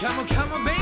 Come on, come on, baby.